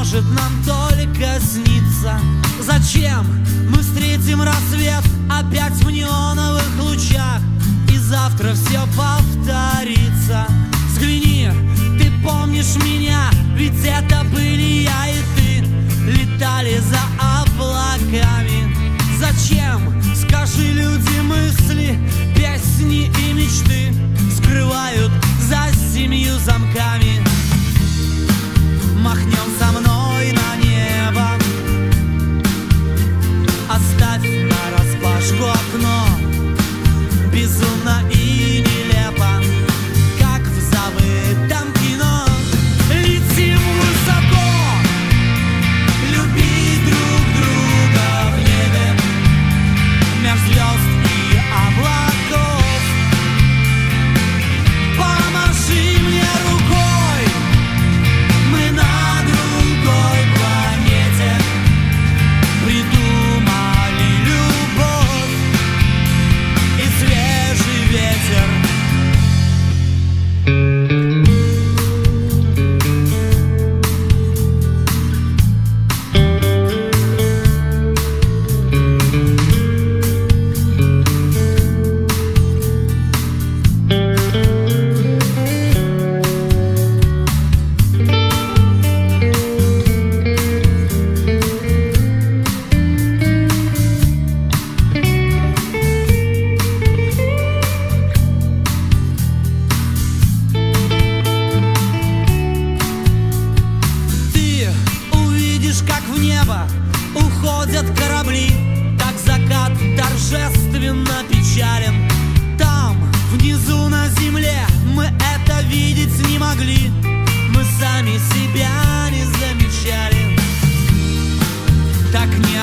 может нам только сниться. Зачем мы встретим рассвет Опять в неоновых лучах? И завтра все повторится. Взгляни, ты помнишь меня Ведь это бродят корабли, так закат торжественно печален. Там, внизу на земле, мы это видеть не могли, мы сами себя не замечали. Так не